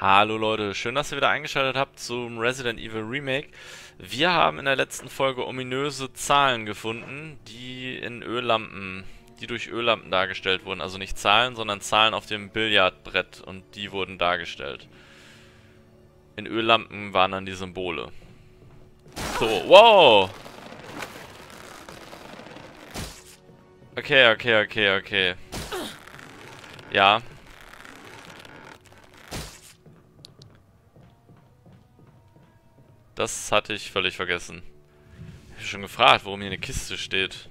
Hallo Leute, schön, dass ihr wieder eingeschaltet habt zum Resident Evil Remake. Wir haben in der letzten Folge ominöse Zahlen gefunden, die in Öllampen, die durch Öllampen dargestellt wurden. Also nicht Zahlen, sondern Zahlen auf dem Billardbrett und die wurden dargestellt. In Öllampen waren dann die Symbole. So, wow! Okay, okay, okay, okay. Ja, Das hatte ich völlig vergessen. Ich habe schon gefragt, warum hier eine Kiste steht.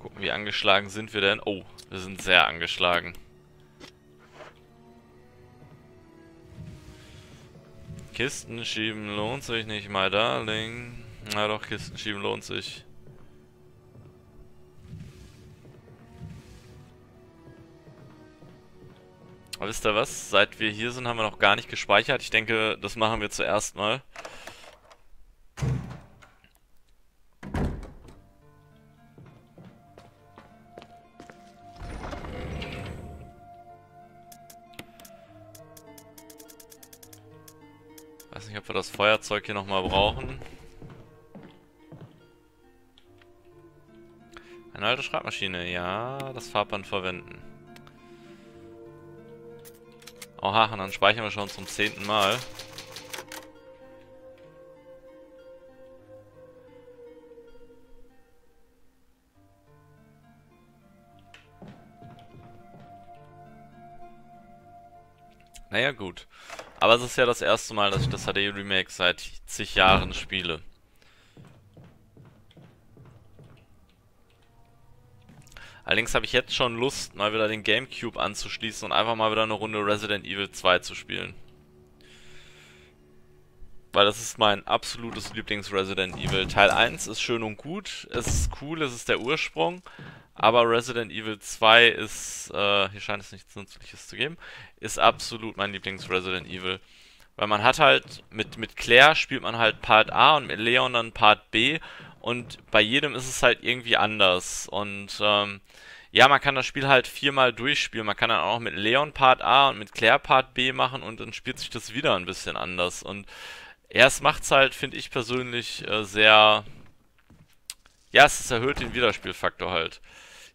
Gucken, wie angeschlagen sind wir denn? Oh, wir sind sehr angeschlagen. Kisten schieben lohnt sich nicht, my darling. Na doch, Kisten schieben lohnt sich. Aber wisst ihr was? Seit wir hier sind, haben wir noch gar nicht gespeichert. Ich denke, das machen wir zuerst mal. Weiß nicht, ob wir das Feuerzeug hier nochmal brauchen. Eine alte Schreibmaschine, ja, das Farbband verwenden. Oha, und dann speichern wir schon zum zehnten Mal. Naja, gut. Aber es ist ja das erste Mal, dass ich das HD-Remake seit zig Jahren spiele. Allerdings habe ich jetzt schon Lust, mal wieder den Gamecube anzuschließen und einfach mal wieder eine Runde Resident Evil 2 zu spielen. Weil das ist mein absolutes Lieblings-Resident Evil. Teil 1 ist schön und gut, es ist cool, es ist der Ursprung, aber Resident Evil 2 ist, äh, hier scheint es nichts Nützliches zu geben, ist absolut mein Lieblings-Resident Evil. Weil man hat halt, mit, mit Claire spielt man halt Part A und mit Leon dann Part B und bei jedem ist es halt irgendwie anders. Und ähm, ja, man kann das Spiel halt viermal durchspielen. Man kann dann auch mit Leon Part A und mit Claire Part B machen und dann spielt sich das wieder ein bisschen anders. Und erst macht's halt, finde ich persönlich, äh, sehr. Ja, es erhöht den Wiederspielfaktor halt.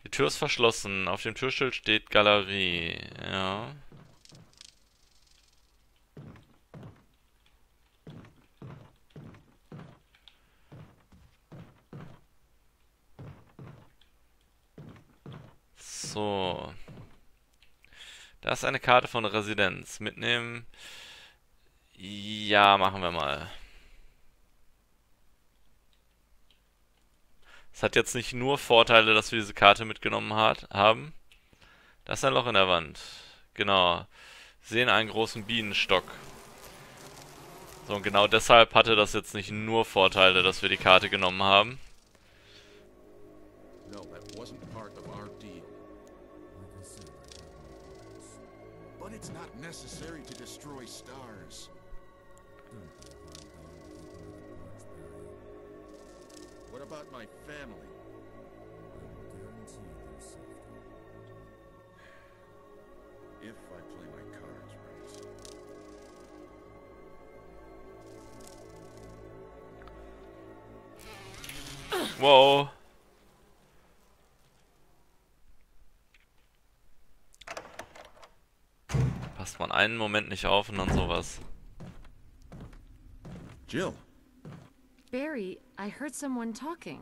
Die Tür ist verschlossen. Auf dem Türschild steht Galerie. Ja. So. Da ist eine Karte von Residenz. Mitnehmen. Ja, machen wir mal. Es hat jetzt nicht nur Vorteile, dass wir diese Karte mitgenommen hat, haben. Da ist ein Loch in der Wand. Genau. Sehen einen großen Bienenstock. So, und genau deshalb hatte das jetzt nicht nur Vorteile, dass wir die Karte genommen haben. Necessary to destroy stars. What about my family? If I play my cards right. Whoa. Einen Moment nicht auf und dann sowas. Jill. Barry, I heard someone talking.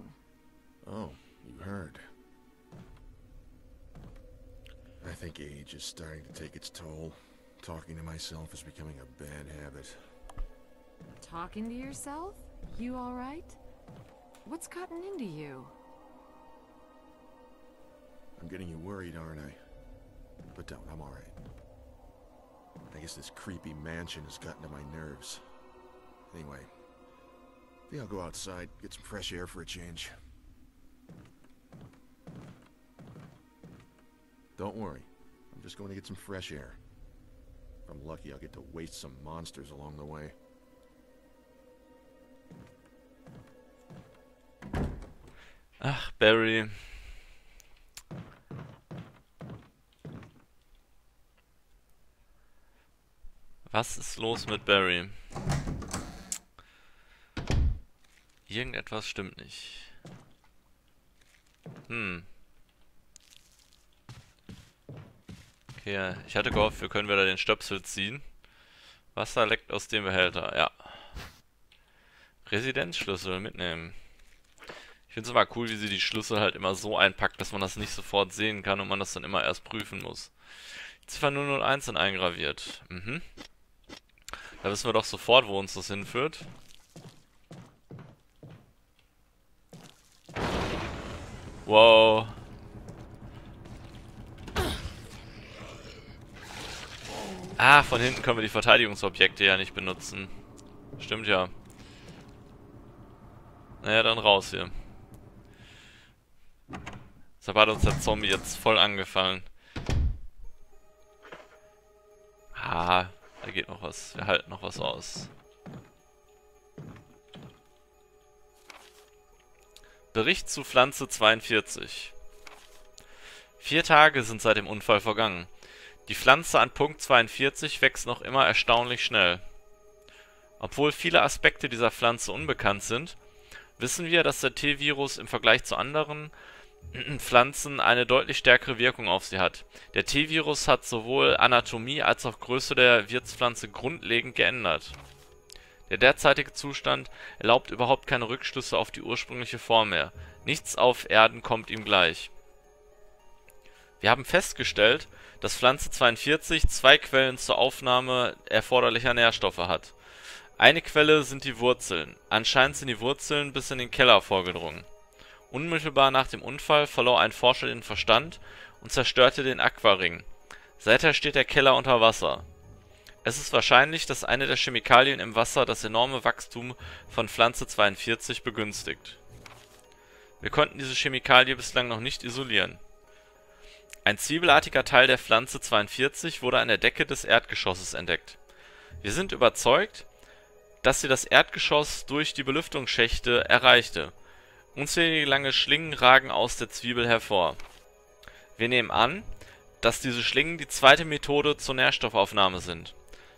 Oh, you heard. I think age is starting to take its toll. Talking to myself is becoming a bad habit. Talking to yourself? You alright? What's gotten into you? I'm getting you worried, aren't I? But don't, I'm alright. I guess this creepy mansion has gotten to my nerves. Anyway, I think I'll go outside, get some fresh air for a change. Don't worry. I'm just going to get some fresh air. If I'm lucky, I'll get to waste some monsters along the way. Ach, Barry. Was ist los mit Barry? Irgendetwas stimmt nicht. Hm. Okay, ich hatte gehofft, wir können wieder den Stöpsel ziehen. Wasser leckt aus dem Behälter, ja. Residenzschlüssel mitnehmen. Ich finde es immer cool, wie sie die Schlüssel halt immer so einpackt, dass man das nicht sofort sehen kann und man das dann immer erst prüfen muss. Ziffer 001 sind eingraviert. Mhm. Da wissen wir doch sofort, wo uns das hinführt. Wow. Ah, von hinten können wir die Verteidigungsobjekte ja nicht benutzen. Stimmt ja. Naja, dann raus hier. Deshalb hat uns der Zombie jetzt voll angefallen. Ah, da geht noch was. Wir halten noch was aus. Bericht zu Pflanze 42. Vier Tage sind seit dem Unfall vergangen. Die Pflanze an Punkt 42 wächst noch immer erstaunlich schnell. Obwohl viele Aspekte dieser Pflanze unbekannt sind, wissen wir, dass der T-Virus im Vergleich zu anderen Pflanzen eine deutlich stärkere Wirkung auf sie hat. Der T-Virus hat sowohl Anatomie als auch Größe der Wirtspflanze grundlegend geändert. Der derzeitige Zustand erlaubt überhaupt keine Rückschlüsse auf die ursprüngliche Form mehr. Nichts auf Erden kommt ihm gleich. Wir haben festgestellt, dass Pflanze 42 zwei Quellen zur Aufnahme erforderlicher Nährstoffe hat. Eine Quelle sind die Wurzeln. Anscheinend sind die Wurzeln bis in den Keller vorgedrungen Unmittelbar nach dem Unfall verlor ein Forscher den Verstand und zerstörte den Aquaring. Seither steht der Keller unter Wasser. Es ist wahrscheinlich, dass eine der Chemikalien im Wasser das enorme Wachstum von Pflanze 42 begünstigt. Wir konnten diese Chemikalie bislang noch nicht isolieren. Ein zwiebelartiger Teil der Pflanze 42 wurde an der Decke des Erdgeschosses entdeckt. Wir sind überzeugt, dass sie das Erdgeschoss durch die Belüftungsschächte erreichte Unzählige lange Schlingen ragen aus der Zwiebel hervor. Wir nehmen an, dass diese Schlingen die zweite Methode zur Nährstoffaufnahme sind.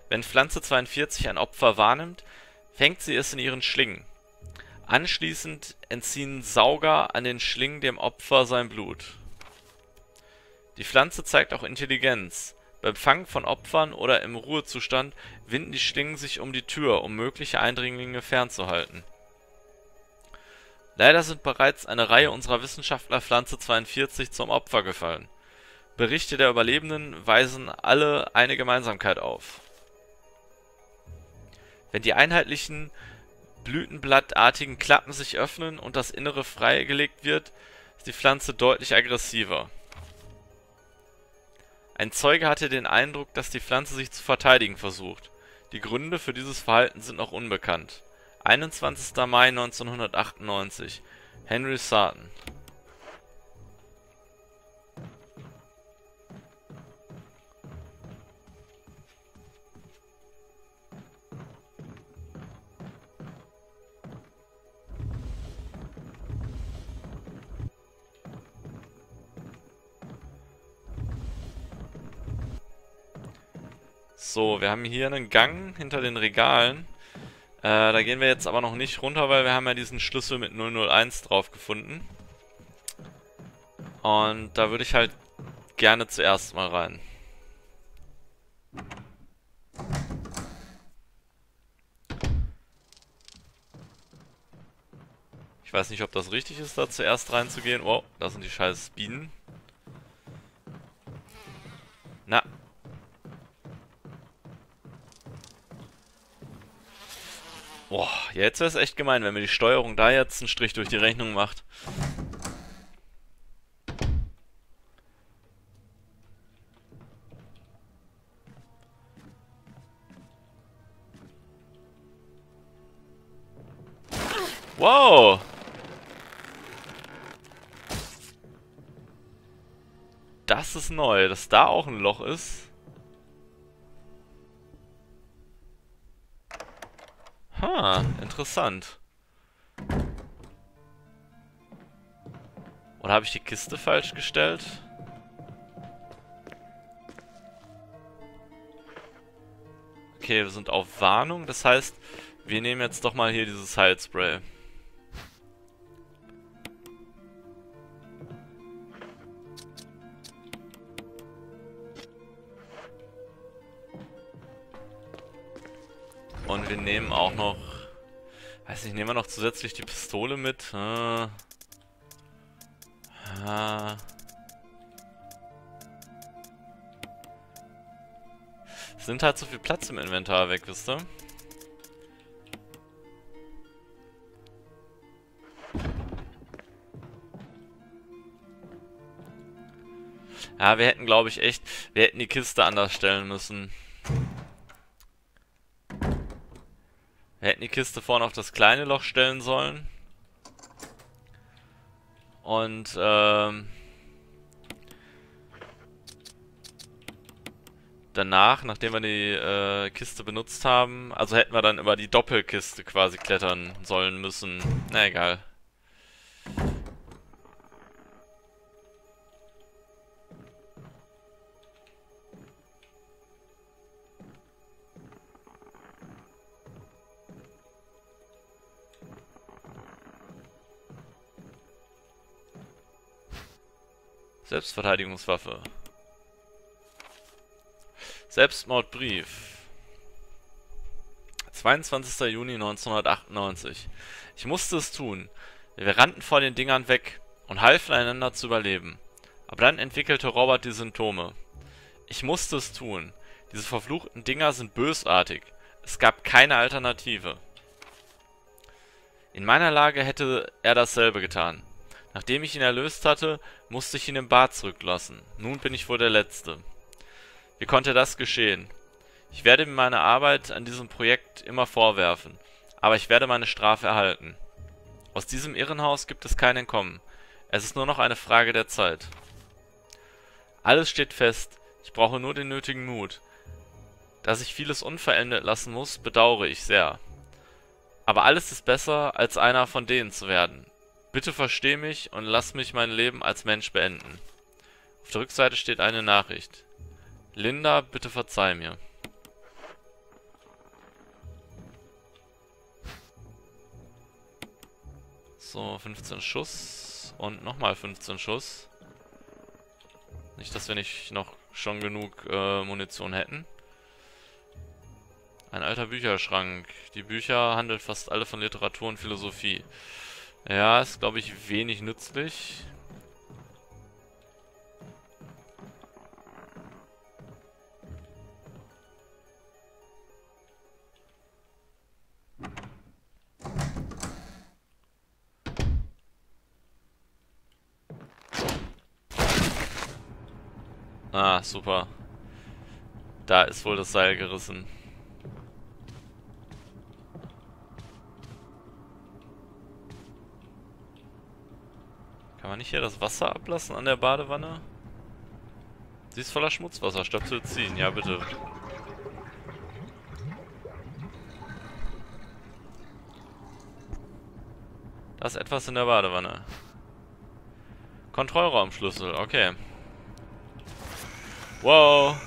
Wenn Pflanze 42 ein Opfer wahrnimmt, fängt sie es in ihren Schlingen. Anschließend entziehen Sauger an den Schlingen dem Opfer sein Blut. Die Pflanze zeigt auch Intelligenz. Beim Fang von Opfern oder im Ruhezustand winden die Schlingen sich um die Tür, um mögliche Eindringlinge fernzuhalten Leider sind bereits eine Reihe unserer Wissenschaftler Pflanze 42 zum Opfer gefallen. Berichte der Überlebenden weisen alle eine Gemeinsamkeit auf: Wenn die einheitlichen blütenblattartigen Klappen sich öffnen und das Innere freigelegt wird, ist die Pflanze deutlich aggressiver. Ein Zeuge hatte den Eindruck, dass die Pflanze sich zu verteidigen versucht. Die Gründe für dieses Verhalten sind noch unbekannt 21. Mai 1998 Henry Sarton So, wir haben hier einen Gang hinter den Regalen. Äh, da gehen wir jetzt aber noch nicht runter, weil wir haben ja diesen Schlüssel mit 001 drauf gefunden. Und da würde ich halt gerne zuerst mal rein. Ich weiß nicht, ob das richtig ist, da zuerst reinzugehen. Wow, da sind die scheiß Bienen. Na, Boah, jetzt wäre es echt gemein, wenn mir die Steuerung da jetzt einen Strich durch die Rechnung macht. Wow! Das ist neu, dass da auch ein Loch ist. Interessant. Oder habe ich die Kiste falsch gestellt? Okay, wir sind auf Warnung. Das heißt, wir nehmen jetzt doch mal hier dieses Heilspray. Und wir nehmen auch noch... Nicht, nehmen wir noch zusätzlich die Pistole mit? Äh, äh, es halt so viel Platz im Inventar weg, wisst ihr? Ja, wir hätten, glaube ich, echt... Wir hätten die Kiste anders stellen müssen. Hätten die Kiste vorne auf das kleine Loch stellen sollen. Und, ähm... Danach, nachdem wir die äh, Kiste benutzt haben, also hätten wir dann über die Doppelkiste quasi klettern sollen müssen. Na egal. Selbstverteidigungswaffe. Selbstmordbrief. 22. Juni 1998. Ich musste es tun. Wir rannten vor den Dingern weg und halfen einander zu überleben. Aber dann entwickelte Robert die Symptome. Ich musste es tun. Diese verfluchten Dinger sind bösartig. Es gab keine Alternative. In meiner Lage hätte er dasselbe getan. Nachdem ich ihn erlöst hatte, musste ich ihn im Bad zurücklassen. Nun bin ich wohl der Letzte. Wie konnte das geschehen? Ich werde mir meine Arbeit an diesem Projekt immer vorwerfen, aber ich werde meine Strafe erhalten. Aus diesem Irrenhaus gibt es kein Entkommen. Es ist nur noch eine Frage der Zeit. Alles steht fest, ich brauche nur den nötigen Mut. Dass ich vieles unverändert lassen muss, bedauere ich sehr. Aber alles ist besser, als einer von denen zu werden. Bitte versteh mich und lass mich mein Leben als Mensch beenden. Auf der Rückseite steht eine Nachricht. Linda, bitte verzeih mir. So, 15 Schuss und nochmal 15 Schuss. Nicht, dass wir nicht noch schon genug äh, Munition hätten. Ein alter Bücherschrank. Die Bücher handeln fast alle von Literatur und Philosophie. Ja, ist glaube ich wenig nützlich. Ah, super. Da ist wohl das Seil gerissen. Kann nicht hier das Wasser ablassen an der Badewanne? Sie ist voller Schmutzwasser. Stöpsel ziehen. Ja, bitte. Da ist etwas in der Badewanne. Kontrollraumschlüssel. Okay. Wow.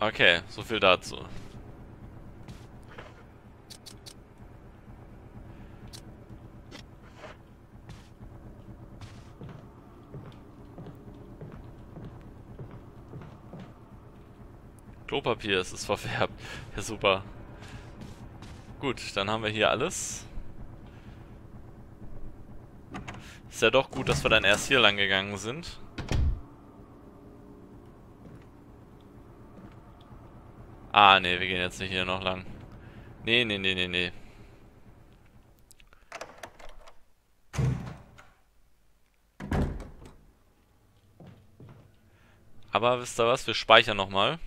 Okay, so viel dazu. Klopapier, es ist verfärbt. Ja, super. Gut, dann haben wir hier alles. Ist ja doch gut, dass wir dann erst hier lang gegangen sind. Ah, nee, wir gehen jetzt nicht hier noch lang. Nee, nee, nee, nee, nee. Aber wisst ihr was? Wir speichern nochmal.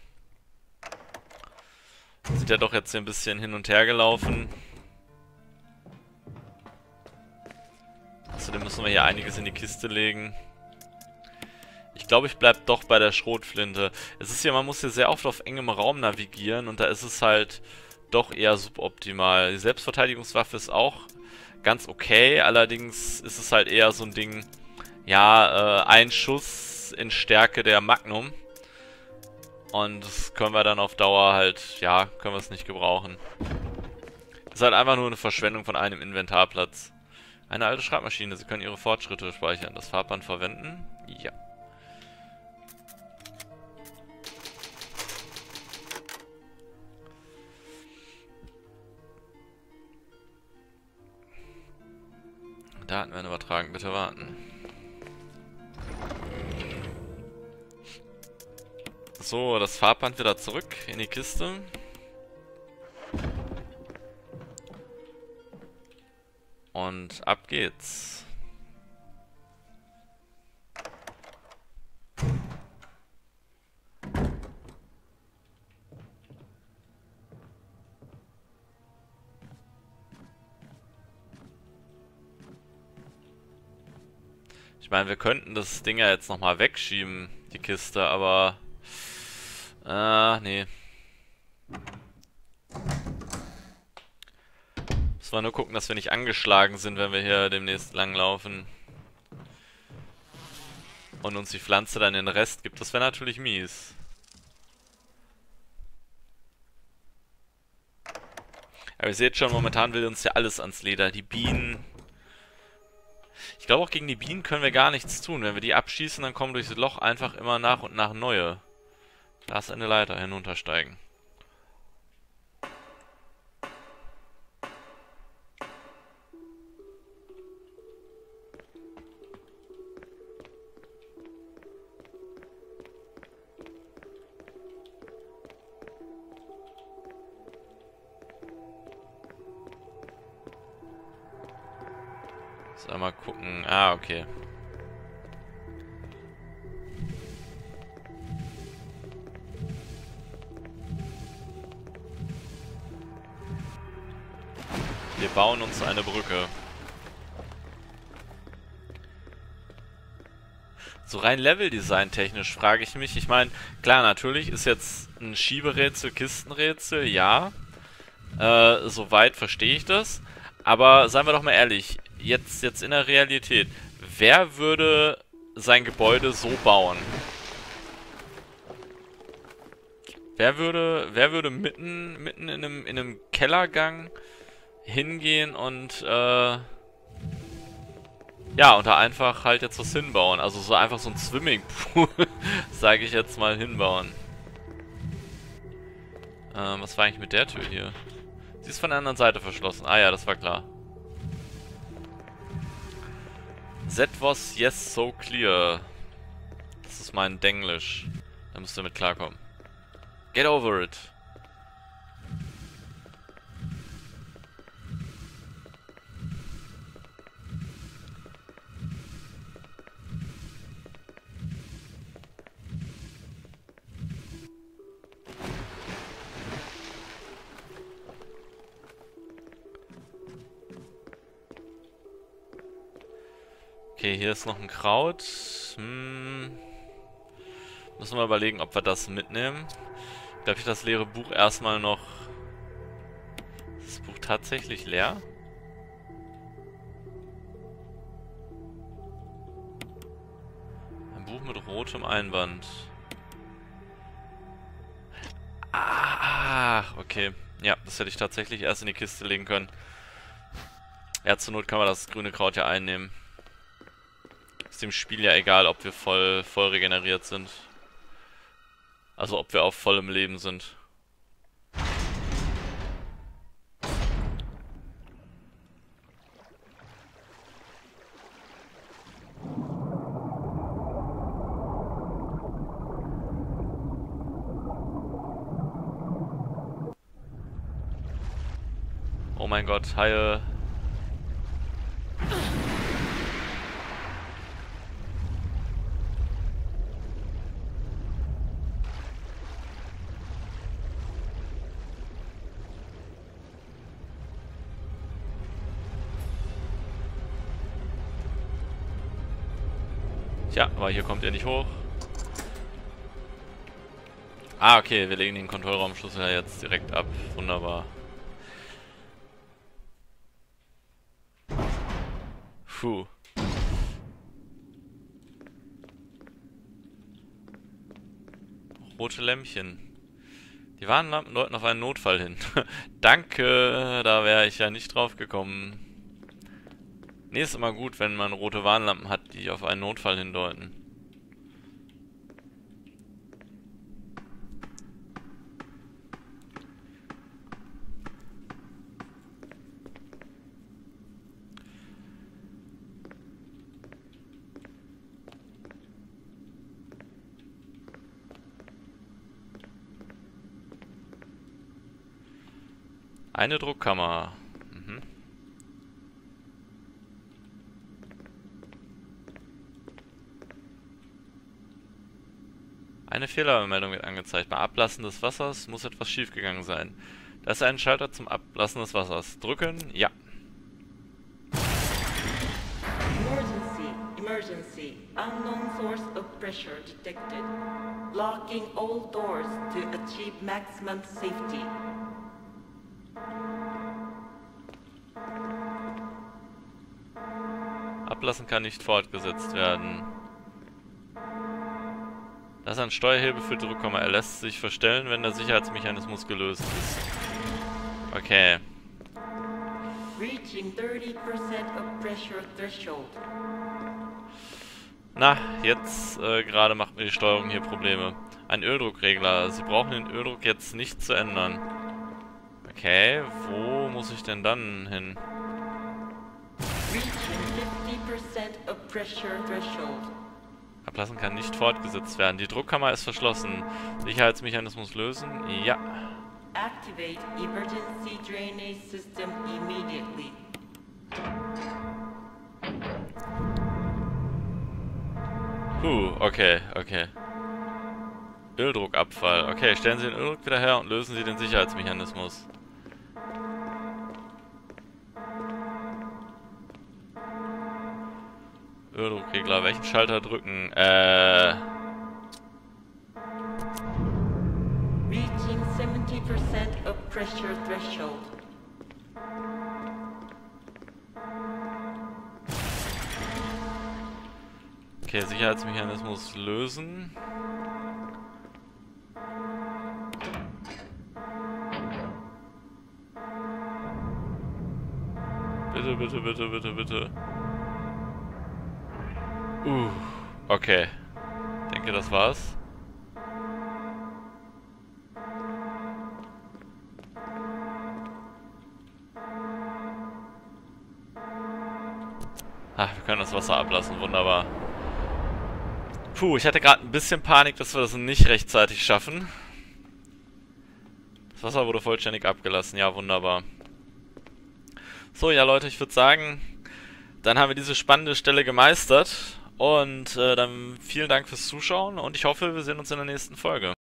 Sieht ja doch jetzt hier ein bisschen hin und her gelaufen. Außerdem müssen wir hier einiges in die Kiste legen. Ich glaube, ich bleibe doch bei der Schrotflinte. Es ist ja, man muss hier sehr oft auf engem Raum navigieren und da ist es halt doch eher suboptimal. Die Selbstverteidigungswaffe ist auch ganz okay, allerdings ist es halt eher so ein Ding, ja, äh, ein Schuss in Stärke der Magnum. Und das können wir dann auf Dauer halt, ja, können wir es nicht gebrauchen. Ist halt einfach nur eine Verschwendung von einem Inventarplatz. Eine alte Schreibmaschine. Sie können Ihre Fortschritte speichern. Das Farbband verwenden? Ja. Daten werden übertragen. Bitte warten. So, das Farbband wieder zurück in die Kiste. Und ab geht's. Ich meine, wir könnten das Ding ja jetzt nochmal wegschieben, die Kiste, aber... Ah, nee. wir nur gucken, dass wir nicht angeschlagen sind, wenn wir hier demnächst langlaufen. Und uns die Pflanze dann den Rest gibt. Das wäre natürlich mies. Aber ihr seht schon, momentan will uns ja alles ans Leder. Die Bienen. Ich glaube auch gegen die Bienen können wir gar nichts tun. Wenn wir die abschießen, dann kommen durchs Loch einfach immer nach und nach neue. Ist eine Leiter hinuntersteigen. Mal gucken. Ah, okay. Wir bauen uns eine Brücke. So rein Level-Design technisch frage ich mich. Ich meine, klar, natürlich ist jetzt ein Schieberätsel, Kistenrätsel, ja. Äh, soweit verstehe ich das. Aber seien wir doch mal ehrlich, jetzt, jetzt in der Realität, wer würde sein Gebäude so bauen? Wer würde, wer würde mitten, mitten in einem, in einem Kellergang hingehen und, äh, ja, und da einfach halt jetzt was hinbauen. Also so einfach so ein Swimmingpool, sage ich jetzt mal, hinbauen. Ähm, was war eigentlich mit der Tür hier? Sie ist von der anderen Seite verschlossen. Ah ja, das war klar. That was yes so clear. Das ist mein Denglisch. Da müsst ihr mit klarkommen. Get over it. Hier ist noch ein Kraut. Hm. Müssen wir überlegen, ob wir das mitnehmen. Darf ich das leere Buch erstmal noch... Ist das Buch tatsächlich leer? Ein Buch mit rotem Einband. Ah, okay. Ja, das hätte ich tatsächlich erst in die Kiste legen können. Ja, zur Not kann man das grüne Kraut ja einnehmen. Ist dem Spiel ja egal, ob wir voll, voll regeneriert sind. Also ob wir auf vollem Leben sind. Oh mein Gott, Haie Tja, aber hier kommt er nicht hoch. Ah, okay, wir legen den Kontrollraumschlüssel ja jetzt direkt ab. Wunderbar. Puh. Rote Lämpchen. Die Warnlampen deuten auf einen Notfall hin. Danke, da wäre ich ja nicht drauf gekommen. Nee, ist immer gut, wenn man rote Warnlampen hat, die auf einen Notfall hindeuten. Eine Druckkammer. Mhm. Eine Fehlermeldung wird angezeigt. Beim Ablassen des Wassers muss etwas schiefgegangen sein. Das ist ein Schalter zum Ablassen des Wassers. Drücken? Ja. Emergency, emergency. Unknown source of pressure detected. Locking all doors to achieve maximum safety. Ablassen kann nicht fortgesetzt werden. Das ist ein Steuerhebel für Druckkammer. Er lässt sich verstellen, wenn der Sicherheitsmechanismus gelöst ist. Okay. Reaching 30% of pressure threshold. Na, jetzt äh, gerade macht mir die Steuerung hier Probleme. Ein Öldruckregler. Sie brauchen den Öldruck jetzt nicht zu ändern. Okay, wo muss ich denn dann hin? Reaching 50% of pressure threshold. Ablassen kann nicht fortgesetzt werden. Die Druckkammer ist verschlossen. Sicherheitsmechanismus lösen? Ja. Activate emergency drainage system immediately. Puh, okay, okay. Öldruckabfall. Okay, stellen Sie den Öldruck wieder her und lösen Sie den Sicherheitsmechanismus. Öldruckregler. Welchen Schalter drücken? Äh... Reaching 70% of pressure threshold. Okay, Sicherheitsmechanismus lösen. Bitte, bitte, bitte, bitte, bitte. Uh, okay. Denke, das war's. Ah, wir können das Wasser ablassen, wunderbar. Puh, ich hatte gerade ein bisschen Panik, dass wir das nicht rechtzeitig schaffen. Das Wasser wurde vollständig abgelassen, ja wunderbar. So, ja Leute, ich würde sagen, dann haben wir diese spannende Stelle gemeistert. Und äh, dann vielen Dank fürs Zuschauen und ich hoffe, wir sehen uns in der nächsten Folge.